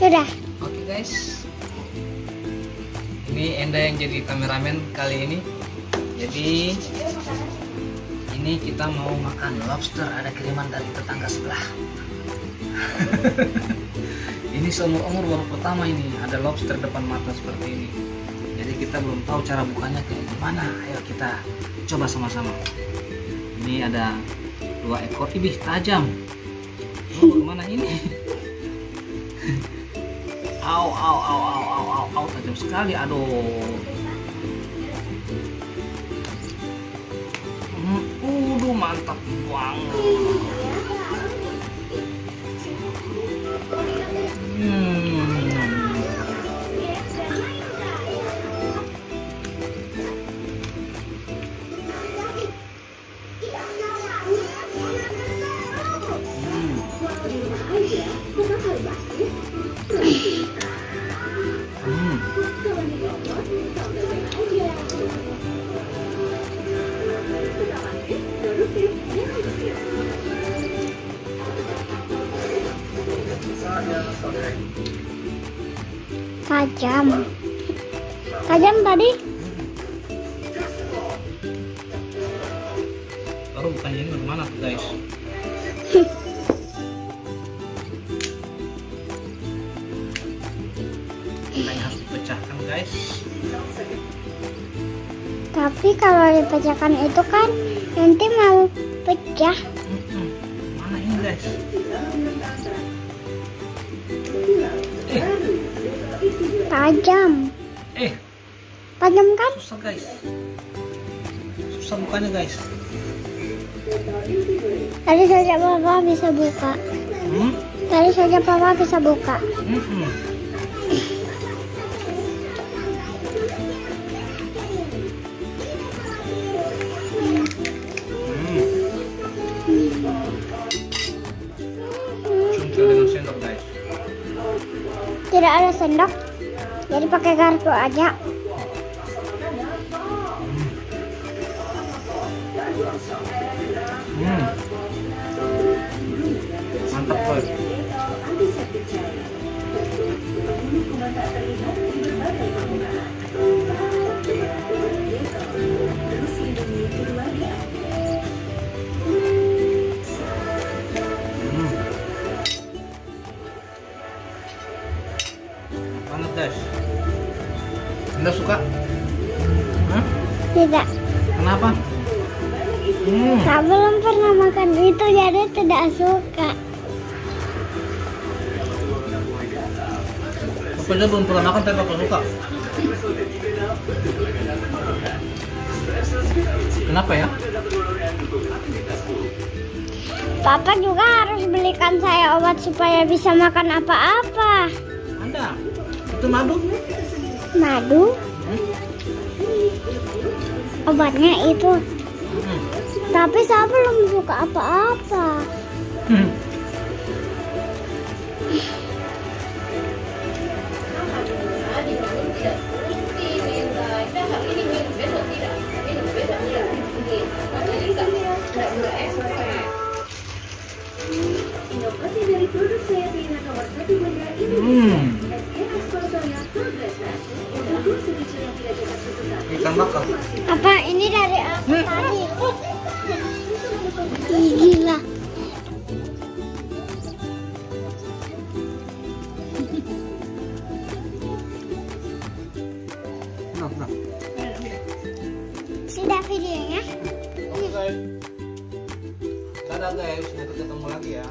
Sudah. Oke guys. Ini Enda yang jadi kameramen kali ini. Jadi ini kita mau makan lobster ada kiriman dari tetangga sebelah. ini seumur umur baru pertama ini ada lobster depan mata seperti ini. Jadi kita belum tahu cara bukanya kayak gimana. Ayo kita coba sama-sama. Ini ada dua ekor ibih tajam. Oh, mana ini? Au, au, au, au, au, au, au, tajam sekali. Aduh. Hmm, Udah mantap banget. Tajam. Tajam tadi. Baru bukan ini tuh guys? Kita harus dipecahkan guys. Tapi kalau dipecahkan itu kan nanti mau pecah. Mm-mm. Mana ini guys? Tajam. eh, Tajam kan? susah guys. Susah bukanya guys. Tadi saja papa bisa buka. Hmm? Tadi saja papa bisa buka. Hmm. Sendok guys. Tidak ada sendok. Jadi pakai garpu aja. Hmm. Anda suka? Hah? Tidak. Kenapa? Hmm. Saya belum pernah makan itu jadi tidak suka. Pokoknya belum pernah makan tapi aku suka. Kenapa ya? Papa juga harus belikan saya obat supaya bisa makan apa-apa. Ada. Itu madu. Madu, obatnya itu. Hmm. Tapi saya belum suka apa-apa. Hmm. Sudah videonya? Oke guys. Dadah guys, nanti ketemu lagi ya.